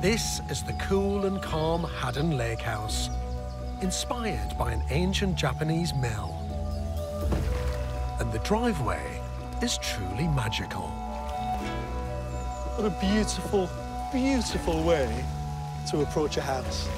This is the cool and calm Haddon Lake House, inspired by an ancient Japanese mill. And the driveway is truly magical. What a beautiful, beautiful way to approach a house.